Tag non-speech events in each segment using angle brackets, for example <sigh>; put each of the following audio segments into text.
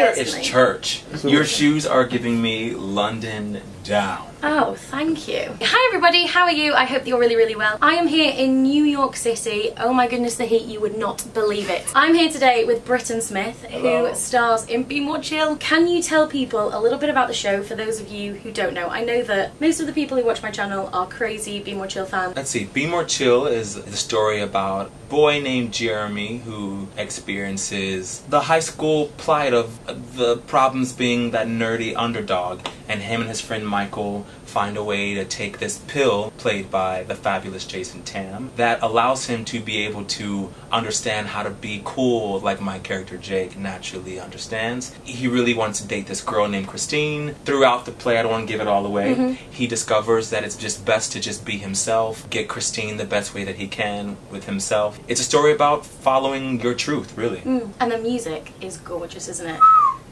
Here is personally. church. Your shoes are giving me London down. Oh, thank you. Hi everybody, how are you? I hope you're really, really well. I am here in New York City. Oh my goodness, the heat, you would not believe it. I'm here today with Britton Smith, Hello. who stars in Be More Chill. Can you tell people a little bit about the show for those of you who don't know? I know that most of the people who watch my channel are crazy Be More Chill fans. Let's see. Be More Chill is the story about a boy named Jeremy who experiences the high school plight of the problems being that nerdy underdog, and him and his friend Michael find a way to take this pill, played by the fabulous Jason Tam, that allows him to be able to understand how to be cool like my character Jake naturally understands. He really wants to date this girl named Christine. Throughout the play, I don't want to give it all away, he discovers that it's just best to just be himself, get Christine the best way that he can with himself. It's a story about following your truth, really. Mm, And the music is gorgeous, isn't it?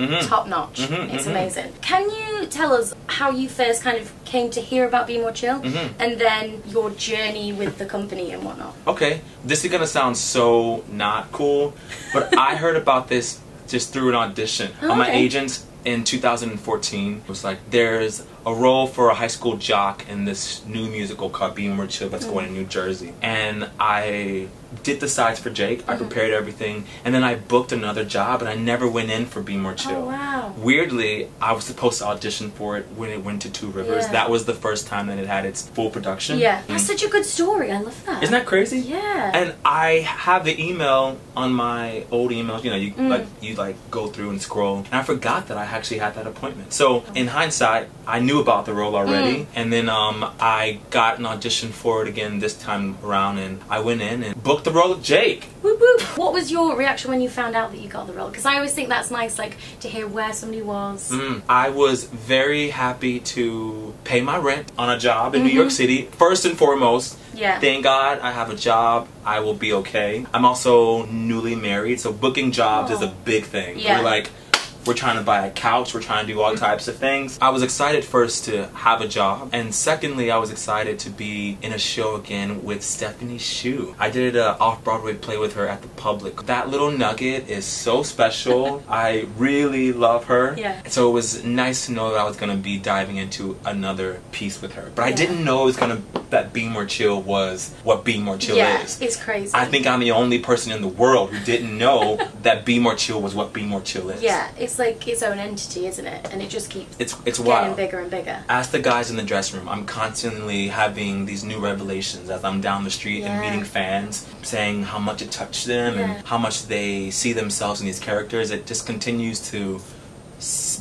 Mhm. Top notch. Mhm, it's mhm. amazing. Can you tell us how you first kind of came to hear about Be More Chill Mhm. and then your journey with the company and whatnot? Okay, this is gonna sound so not cool, but <laughs> I heard about this just through an audition. Oh, On my agent in 2014 was like, there's a role for a high school jock in this new musical called Be More Chill that's going in New Jersey. And I did the sides for Jake, I prepared everything, and then I booked another job and I never went in for Be More Chill. Oh, wow. Weirdly, I was supposed to audition for it when it went to Two Rivers. Yeah. That was the first time that it had its full production. Yeah. Mm. That's such a good story. I love that. Isn't that crazy? Yeah. And I have the email on my old emails. You know, you Mm. like you like go through and scroll, and I forgot that I actually had that appointment. So in hindsight, I knew about the role already, Mm. and then um, I got an audition for it again this time around, and I went in and booked the role of Jake. Whoop, whoop. What was your reaction when you found out that you got the role? Because I always think that's nice, like to hear where somebody was. Mm. I was very happy to pay my rent on a job in New Mm-hmm. York City. First and foremost, Yeah. Thank God I have a job. I will be okay. I'm also newly married, so booking jobs is a Oh. big thing. Yeah. We're like, we're trying to buy a couch, we're trying to do all mm-hmm. types of things. I was excited first to have a job, and secondly, I was excited to be in a show again with Stephanie Hsu. I did an off Broadway play with her at the public. That little nugget is so special. <laughs> I really love her. Yeah. So it was nice to know that I was going to be diving into another piece with her. But I didn't know it was going to that Be More Chill was what Be More Chill yeah, is. it's crazy. I think I'm the only person in the world who didn't know <laughs> that Be More Chill was what Be More Chill is. Yeah, it's like its own entity, isn't it? And it just keeps It's it's getting wild. bigger and bigger. Ask the guys in the dressing room. I'm constantly having these new revelations as I'm down the street and meeting fans, saying how much it touched them Yeah. and how much they see themselves in these characters. It just continues to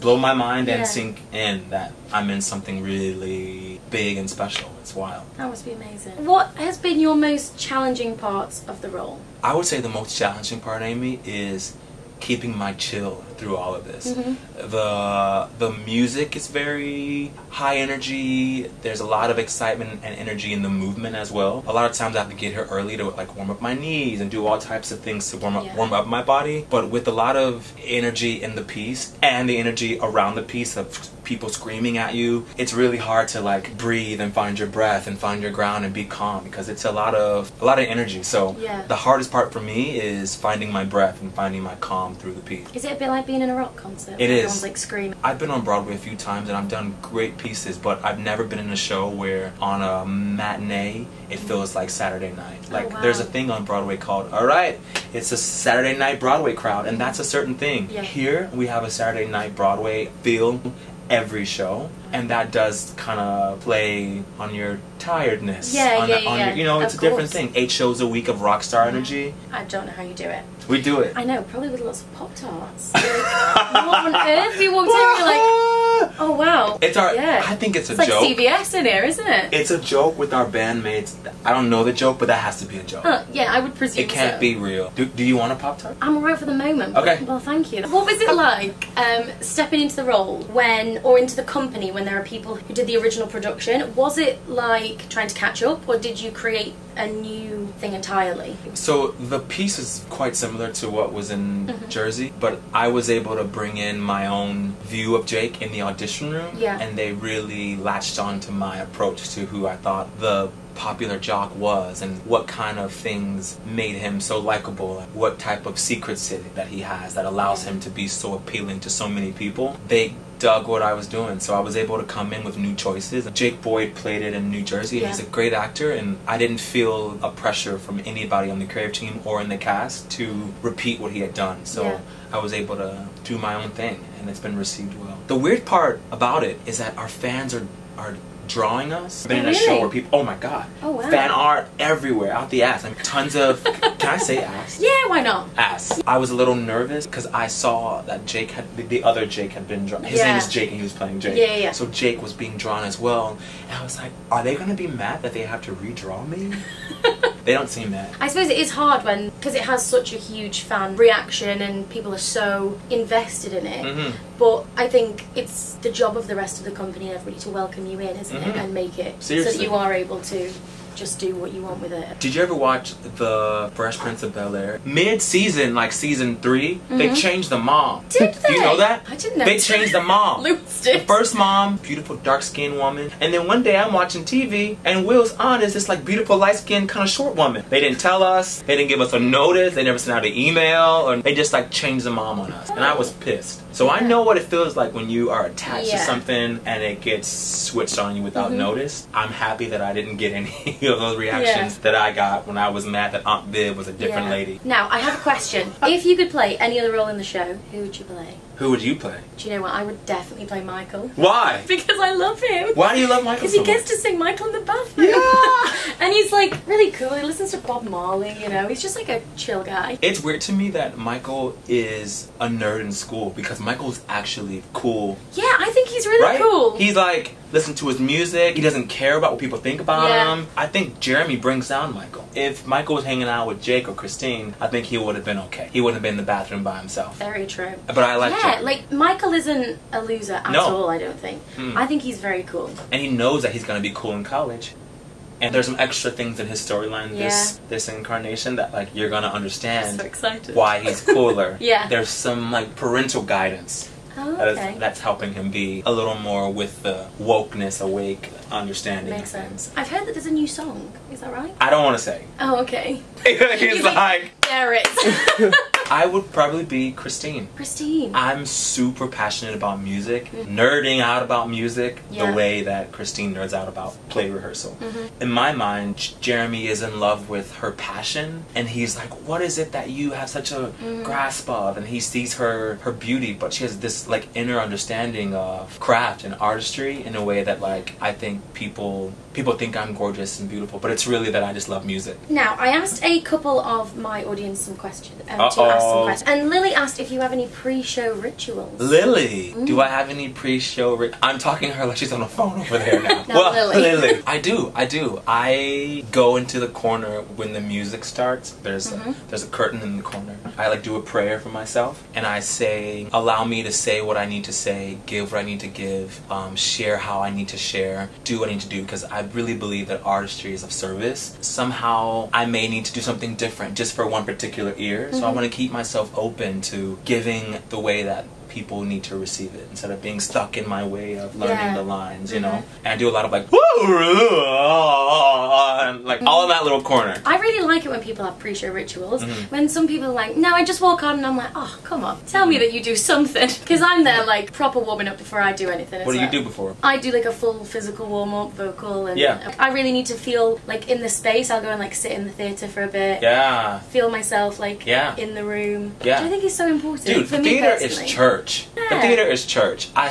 blow my mind Yeah. and sink in that I'm in something really big and special. It's wild. That must be amazing. What has been your most challenging parts of the role? I would say the most challenging part, Amy, is keeping my chill through all of this. Mhm. The the music is very high energy. There's a lot of excitement and energy in the movement as well. A lot of times I have to get here early to like warm up my knees and do all types of things to warm up Yeah. warm up my body. But with a lot of energy in the piece and the energy around the piece of people screaming at you, it's really hard to like breathe and find your breath and find your ground and be calm because it's a lot of a lot of energy. So Yeah. the hardest part for me is finding my breath and finding my calm through the piece. Is it a bit like being in a rock concert? It is. Everyone's like screaming. I've been on Broadway a few times and I've done great pieces, but I've never been in a show where on a matinee it feels like Saturday night. Oh, Like wow. there's a thing on Broadway called All right, it's a Saturday night Broadway crowd, and that's a certain thing. Yeah. Here we have a Saturday night Broadway feel every show, and that does kind of play on your tiredness. Yeah, on yeah, the- on yeah, your- you know, it's of a different course. thing. Eight shows a week of rock star mm-hmm. energy. I don't know how you do it. We do it. I know, probably with lots of Pop Tarts. <laughs> Like, what on earth? You walked in you're like, <laughs> oh wow. It's our. Yeah. I think it's a It's like joke. CVS in here, isn't it? It's a joke with our bandmates. I don't know the joke, but that has to be a joke. Huh, yeah, I would presume It can't so. be real. Do, do you want a Pop Tart? I'm alright for the moment. Okay. Well, thank you. What was it like um, stepping into the role when, or into the company when there are people who did the original production? Was it like trying to catch up, or did you create a new thing entirely? So the piece is quite similar to what was in Mm-hmm. Jersey, but I was able to bring in my own view of Jake in the audition room, Yeah. and they really latched on to my approach to who I thought the popular jock was and what kind of things made him so likable, what type of secrets that he has that allows him to be so appealing to so many people. They dug what I was doing, so I was able to come in with new choices. Jake Boyd played it in New Jersey. Yeah. He's a great actor, and I didn't feel a pressure from anybody on the creative team or in the cast to repeat what he had done. So Yeah. I was able to do my own thing, and it's been received well. The weird part about it is that our fans are are drawing us. I've been in a oh, show where people, oh my god, Oh, wow. fan art everywhere, out the ass. I mean, tons of. <laughs> can I say ass? Yeah, why not? ass. I was a little nervous because I saw that Jake had the, the other Jake had been drawn. His Yeah. name is Jake, and he was playing Jake. Yeah, yeah. So Jake was being drawn as well, and I was like, "Are they gonna be mad that they have to redraw me?" <laughs> they don't seem mad. I suppose it is hard when because it has such a huge fan reaction and people are so invested in it. Mhm. But I think it's the job of the rest of the company and everybody to welcome you in, isn't it, Mhm. and make it so that you are able to just do what you want with it. Did you ever watch the Fresh Prince of Bel Air? Mid season, like season 3 they changed the mom. Mm-hmm. Did Do you know that? I didn't know. They changed the mom. <laughs> The first mom, beautiful dark skinned woman. And then one day I'm watching TV and Will's aunt is this like beautiful light skinned kind of short woman. They didn't tell us, they didn't give us a notice, they never sent out an email, or they just like changed the mom on us. And I was pissed. So I know what it feels like when you are attached to something and it gets switched on you without Mhm. notice. I'm happy that I didn't get any <laughs> of those reactions that I got when I was mad that Aunt Viv was a different Yeah. lady. Now, I have a question. <laughs> if you could play any other role in the show, who would you play? Who would you play? Do you know what? I would definitely play Michael. Why? <laughs> Because I love him. Why do you love Michael Because so he gets to sing Michael in the bathroom. Yeah. <laughs> and he's like really cool. He listens to Bob Marley, you know. He's just like a chill guy. It's weird to me that Michael is a nerd in school because Michael's actually cool, Yeah, think he's really right? cool. He's like listen to his music. He doesn't care about what people think about Yeah. him. I think Jeremy brings down Michael. If Michael was hanging out with Jake or Christine, I think he would have been okay. He wouldn't have been in the bathroom by himself. Very true. But I like yeah, Jake. like Michael isn't a loser at No. all. I don't think. Mm. I think he's very cool. and he knows that he's gonna be cool in college. And there's some extra things in his storyline this this incarnation that like you're gonna understand so why he's cooler. <laughs> Yeah. There's some like parental guidance Oh, that is- okay. that's helping him be a little more with the wokeness, awake, understanding. Makes sense. I've heard that there's a new song. Is that right? I don't want to say. Oh, okay. <laughs> he's like, there it. <laughs> I would probably be Christine. Christine. I'm super passionate about music, nerding out about music. Yeah. the way that Christine nerds out about play rehearsal. Mhm. In my mind, Jeremy is in love with her passion, and he's like, "What is it that you have such a Mm-hmm. grasp of?" And he sees her her beauty, but she has this like inner understanding of craft and artistry in a way that like I think people people think I'm gorgeous and beautiful, but it's really that I just love music. Now, I asked a couple of my audience some questions. Um, Uh-oh. ask some questions. And Lily asked if you have any pre-show rituals. Lily, Mm. do I have any pre-show? Ri- I'm talking to her like she's on the phone over there now. <laughs> No, well, Lily. <laughs> I do, I do. I go into the corner when the music starts. There's Mhm. a, there's a curtain in the corner. I like do a prayer for myself, and I say, allow me to say what I need to say, give what I need to give, um, share how I need to share, do what I need to do, because I really believe that artistry is of service. Somehow, I may need to do something different just for one particular ear. So I Mhm. want to keep myself open to giving the way that people need to receive it instead of being stuck in my way of learning Yeah. the lines, you know? Mhm. And I do a lot of like, and like all in that little corner. I really like it when people have pre-show rituals. Mhm. When some people are like, "No, I just walk on," and I'm like, "Oh, come on, tell me that you do something," because I'm there like proper warming up before I do anything. What do you well. do before? I do like a full physical warm up, vocal, and Yeah. I really need to feel like in the space. I'll go and like sit in the theater for a bit, Yeah. feel myself like Yeah. in the room. Yeah. which I think is so important. Dude, for me theater is personally. Church. The theater is church. I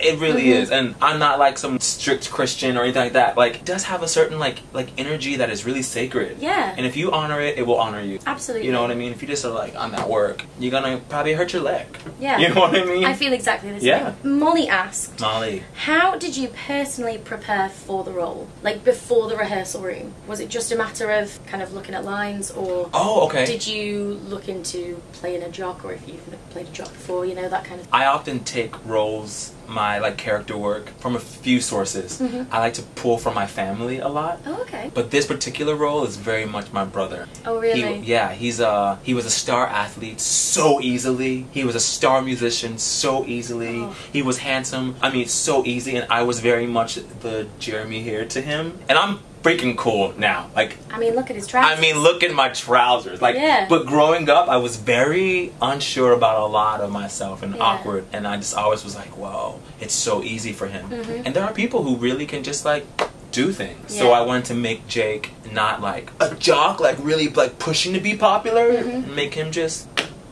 it really Mhm. is, and I'm not like some strict Christian or anything like that. Like, it does have a certain like like energy that is really sacred. Yeah, And if you honor it, it will honor you. absolutely. You know what I mean? If you just are like, I'm at work, you're gonna probably hurt your leg. Yeah. <laughs> You know what I mean? I feel exactly the same. Yeah. Molly asked, Molly. How did you personally prepare for the role? Like before the rehearsal room? Was it just a matter of kind of looking at lines or Oh, okay. did you look into playing a jock or if you've played a jock before, you know, that kind of I often take roles, my like character work, from a few sources. Mhm. I like to pull from my family a lot. Oh, okay. But this particular role is very much my brother. Oh, really? He, yeah, he's a he was a star athlete so easily. He was a star musician so easily. Oh. He was handsome. I mean, so easy. And I was very much the Jeremy here to him. And I'm freaking cool now. Like I mean, look at his trousers. I mean, look at my trousers. Like, Yeah. but growing up, I was very unsure about a lot of myself and Yeah. awkward, and I just always was like, "Whoa, it's so easy for him." Mhm. And there are people who really can just like do things. So I wanted to make Jake not like a jock, like really like pushing to be popular. Mhm. Make him just.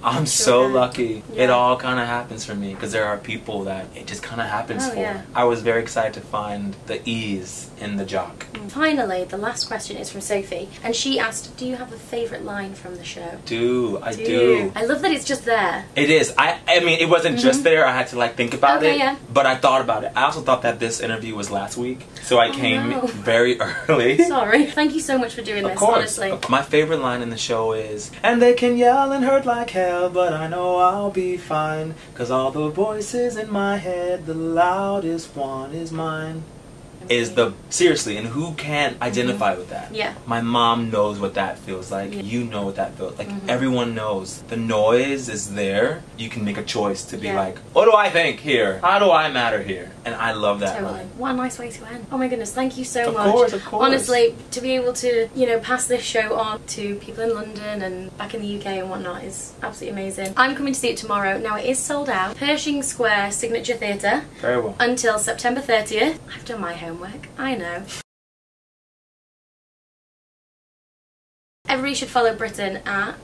I'm so lucky. It all kind of happens for me because there are people that it just kind of happens Oh, for. yeah. I was very excited to find the ease in the jock. Finally, the last question is from Sophie, and she asked, "Do you have a favourite line from the show?" Do I do? I love that it's just there. It is. I. I mean, it wasn't just there. I had to like think about Mm-hmm. Okay, it. yeah. But I thought about it. I also thought that this interview was last week, so I Oh, came no. <laughs> very early. <laughs> Sorry. Thank you so much for doing Of this. course. Honestly. My favorite line in the show is, and they can yell and hurt like hell, but I know I'll be fine. Cause all the voices in my head, the loudest one is mine. Is the seriously, and who can't identify with that? Yeah. My mom knows what that feels like. Yeah. You know what that feels like. Mhm. Everyone knows. The noise is there. You can make a choice to be Yeah. like, what do I think here? How do I matter here? And I love that Totally. line. What a nice way to end. Oh my goodness, thank you so Of much. course, of course. Honestly, to be able to, you know, pass this show on to people in London and back in the UK and whatnot is absolutely amazing. I'm coming to see it tomorrow. Now it is sold out. Pershing Square Signature Theatre Very well. until September 30th. I've done my homework. I know. Everybody should follow Britton at.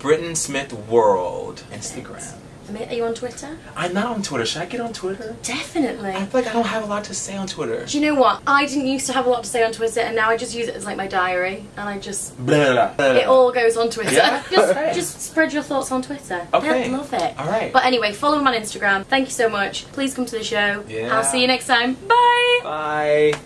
Britton Smith World Instagram. Are you on Twitter? I'm not on Twitter. Should I get on Twitter? Definitely. I feel like I don't have a lot to say on Twitter. Do you know what? I didn't used to have a lot to say on Twitter, and now I just use it as like my diary, and I just Blah, blah, blah. it all goes on Twitter. Yeah? <laughs> just, Okay. just spread your thoughts on Twitter. Okay. I love it. All right. But anyway, follow him on Instagram. Thank you so much. Please come to the show. Yeah. I'll see you next time. Bye. Bye.